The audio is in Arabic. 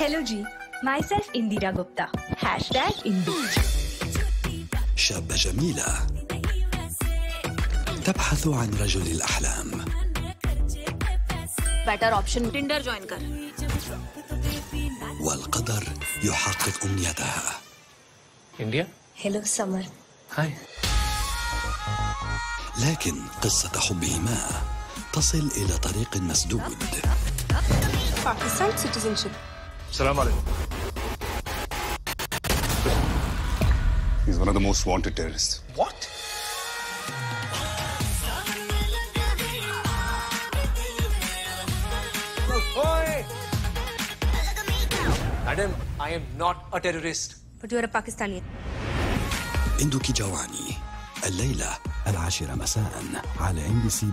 Hello G, myself Indira Gupta. Hashtag Indeed. شابة جميلة تبحث عن رجل الأحلام better option Tinder join kar. والقدر يحقق أمنيتها India? Hello Summer. Hi. لكن قصة حبهما تصل إلى طريق مسدود. Pakistan citizenship. Salam alaikum. He's one of the most wanted terrorists. What? Madam, I am not a terrorist. But you are a Pakistani. عندك جواني الليلة العاشرة مساء على ام بي سي